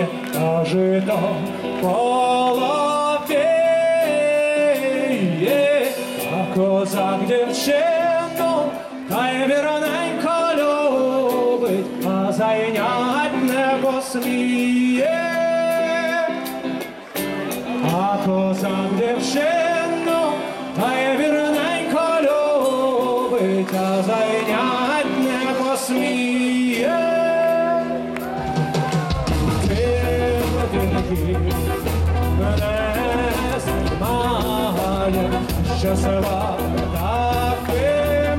время ожидал половее, а козак дівчину та й вірненько любить, а зайнять не посміє. А козак дівчину знає, що села таки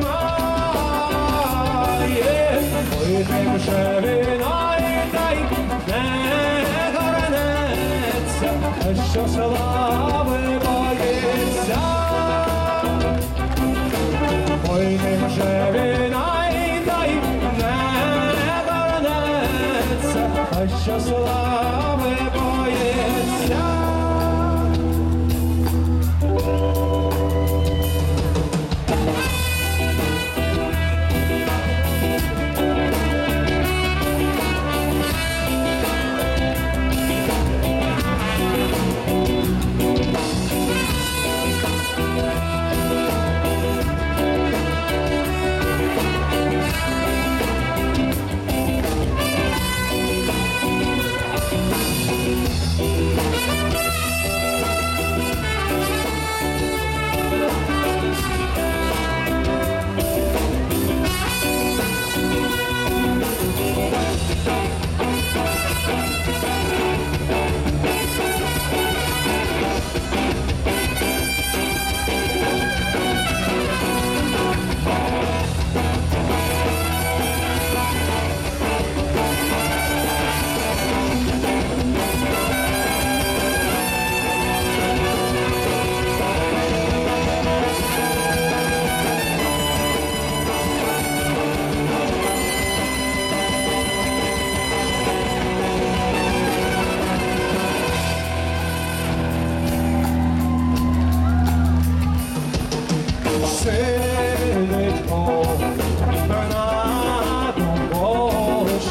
має, вийде вже вина і дай не горнеться, що села вибоється, вийде вже вина і дай не горнеться, що села.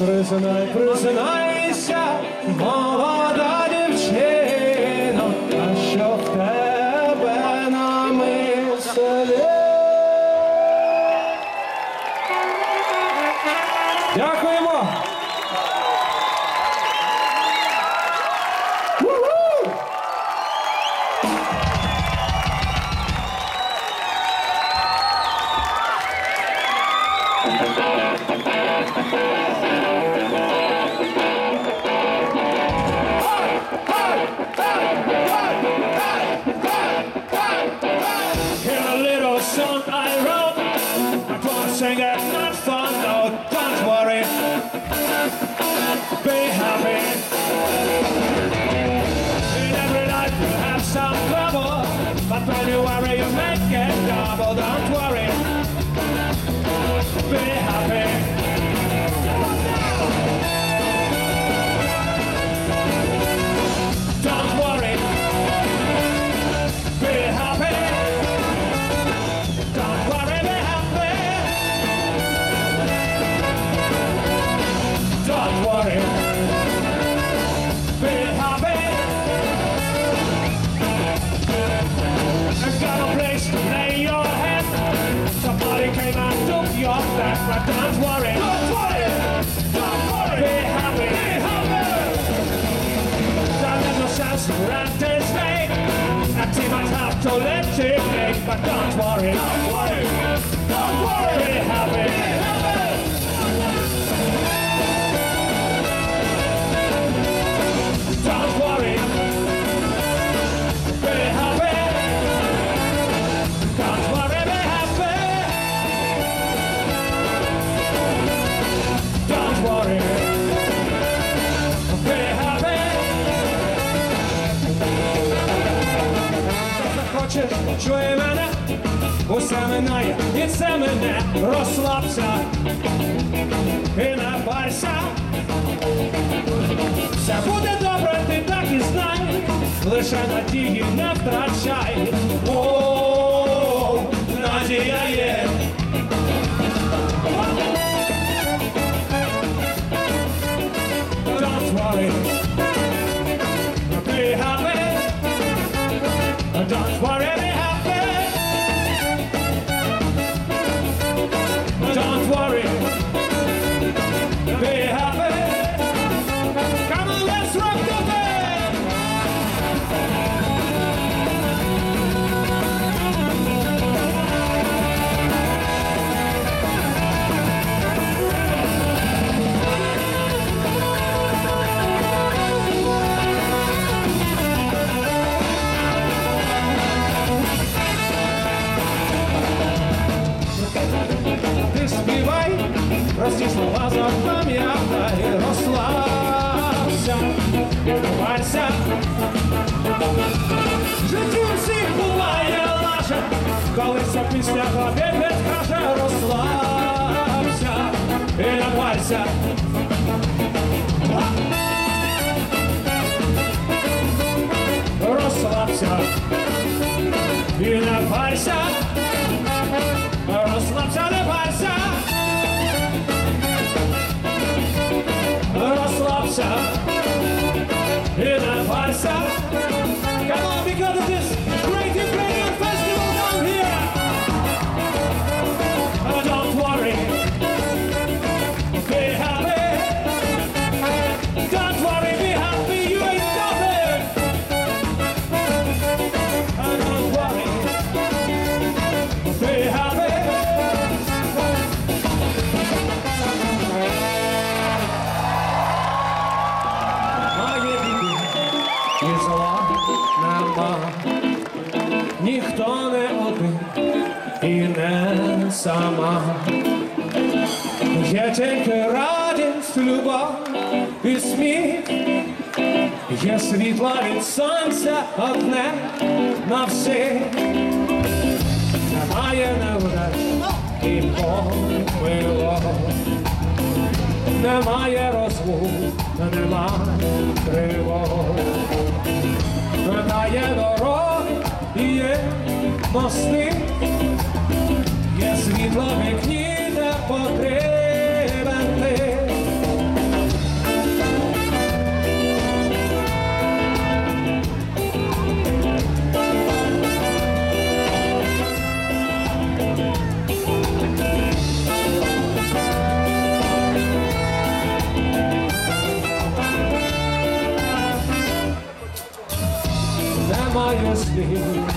Присинай, присинай. down. water. Чує мене, усе минає, і це мене розслабся і напарся. Все буде добре, ти так і знай, лише надії не втрачай. О, надія є. Тільки радість, любов і сміх, є світло від сонця одне на всіх. Немає невдач і помилок. Немає розлук, нема тривог. Немає дороги, і є мости, є світло вікні, де am I your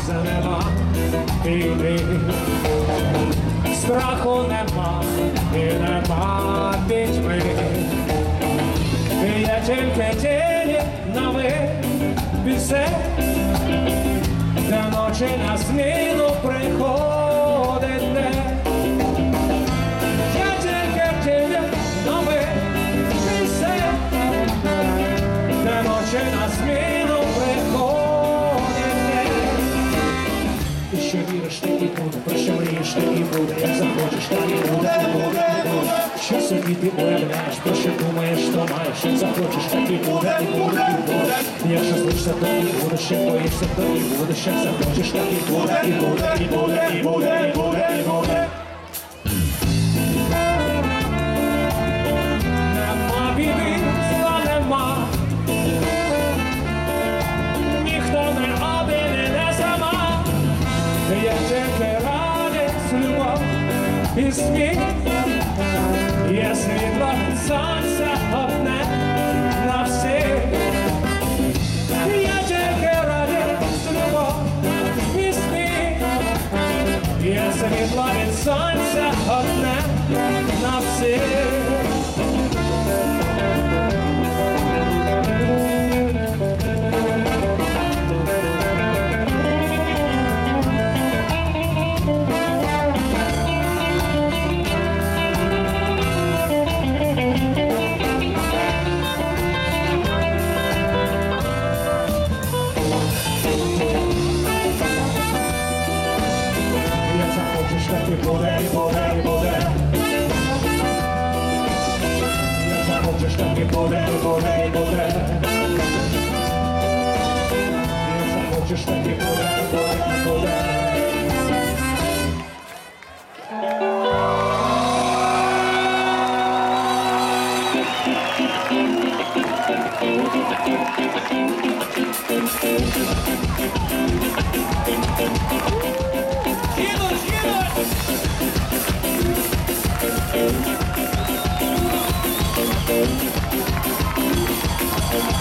and am baby? Страху нема і нема пітьми. Є тільки тіні нових пісень, де ночі на зміну приходить день. Що собі ти уявляєш, про що думаєш, то маєш, як захочеш, так і буде, і буде, і буде. Якщо злишся, то і будеш, як боїшся, то і будеш, як захочеш, так і буде, і буде, It's me.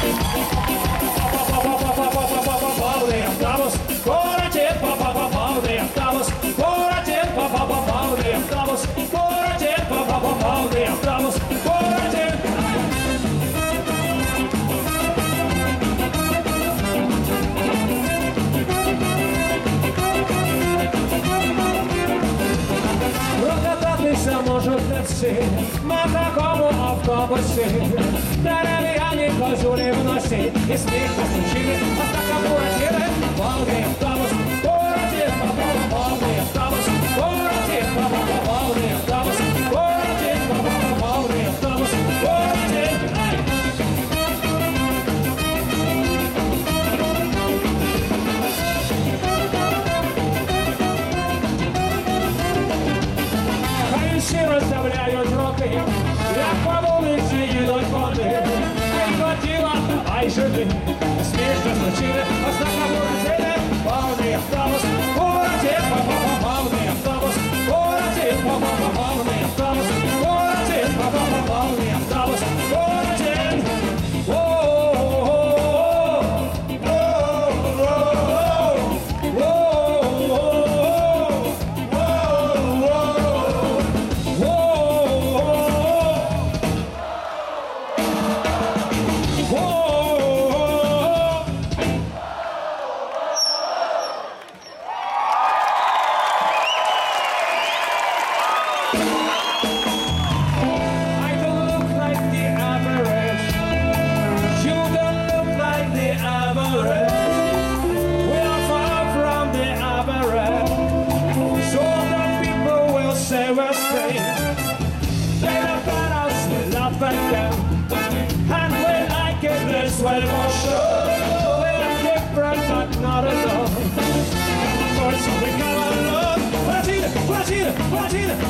Thank you. вночі, Ма такому автобусі, дерев'яні кожулі вночі, і сміх посучили, а стака бурачили, повний автобус. mais junto.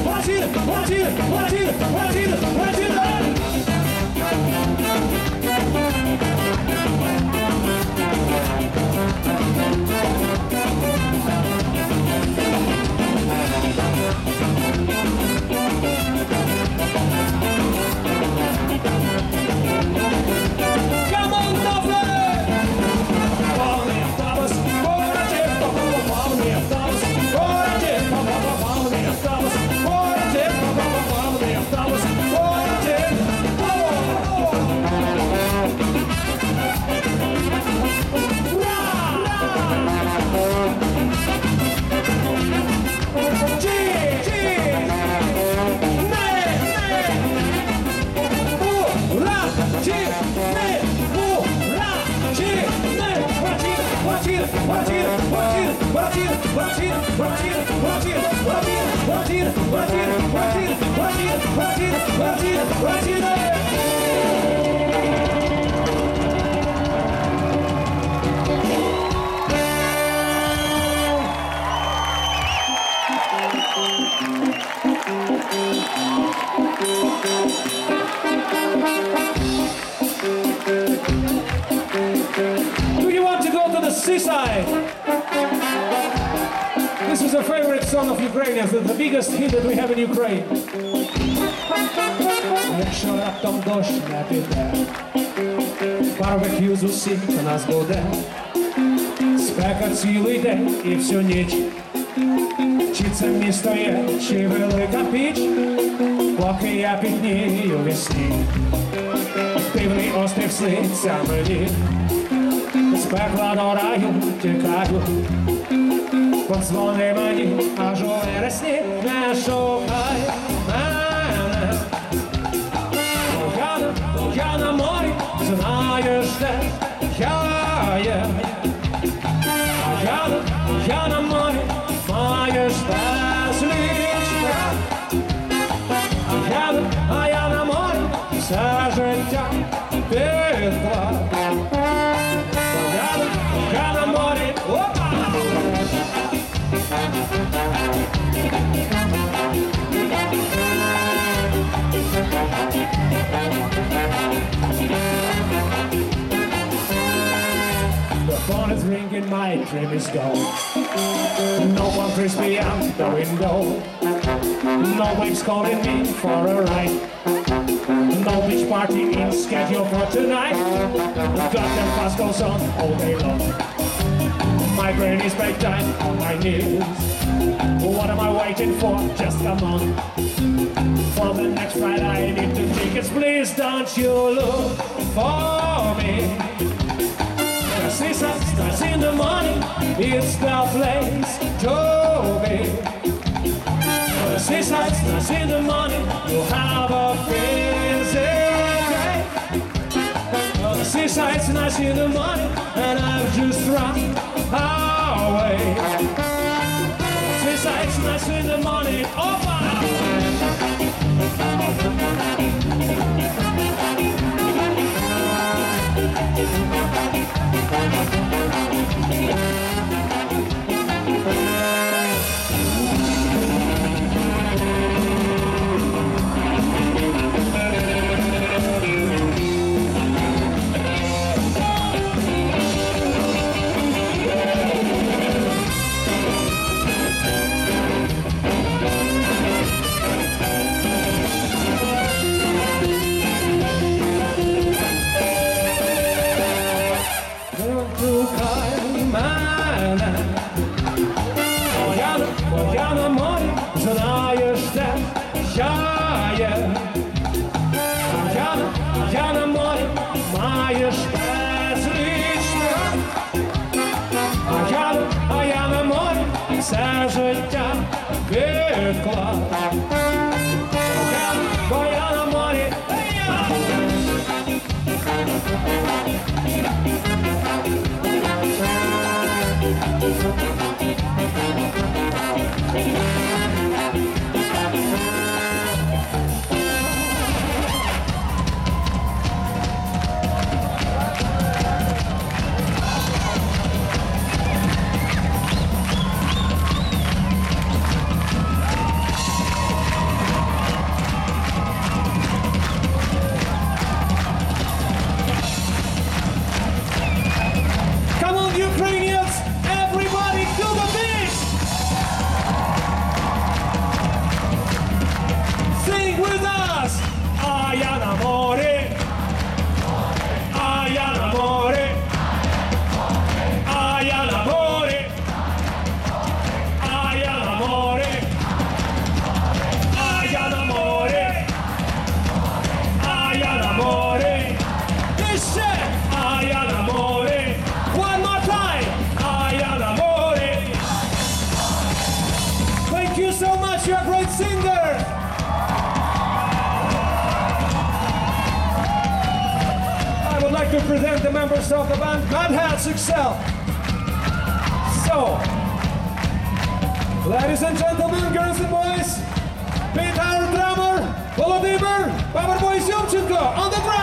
Pode ir, pode ir, pode. one of Ukrainians, the biggest hit that we have in Ukraine. Якщо раптом дощ не піде, барбекю з усіх нас буде, спека цілий день і всю ніч. Чи це місто є, чи велика піч, поки я піднію весні, дивний острів слиться мені, з до раю тікаю подзвони мені, аж у вересні не шукай. Dream is gone. No one brings me out the window. No waves calling me for a ride. No beach party in schedule for tonight. Goddamn fast goes on all day long. My brain is bedtime on my knees. What am I waiting for? Just come on. For the next Friday, I need two tickets. Please don't you look for me. The season starts in the morning. It's the place to be. The seaside starts in the morning. You'll have a busy day. The seaside's nice in the morning, and I've just run away. Seaside's nice in the morning. Oh, відклав. members of the band Madhouse Excel. So, ladies and gentlemen, girls and boys, beat our drummer, Volodymyr Babarboy Yomchenko on the drum.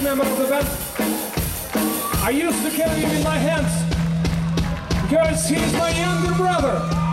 Next member of the band. I used to carry him in my hands because he's my younger brother.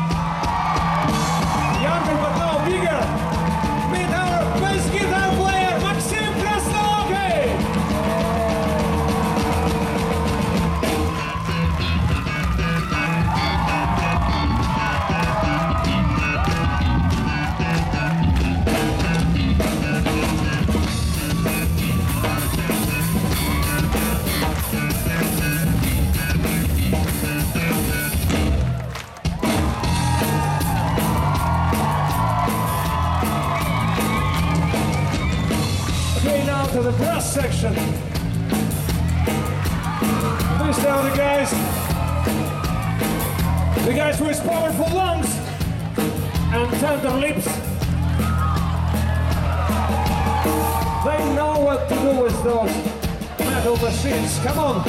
Come on,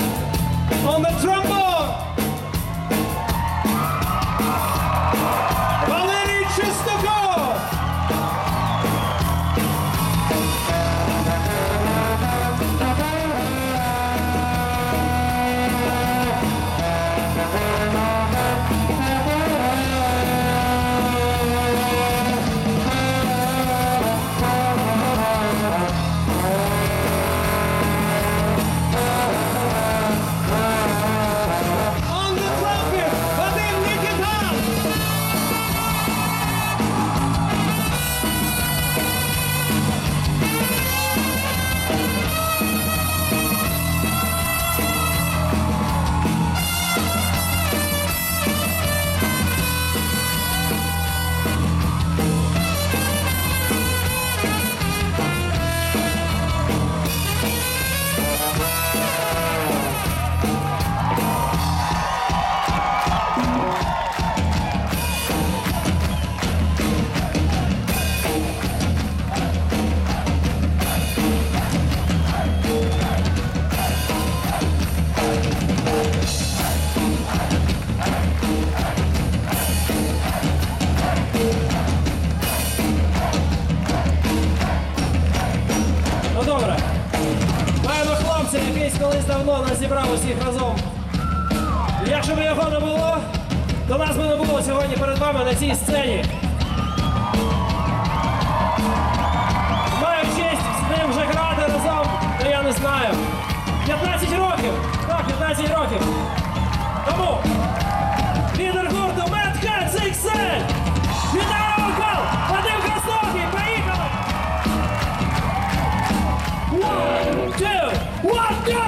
on the trombone.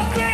Austin!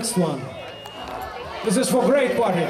next one. This is for great party.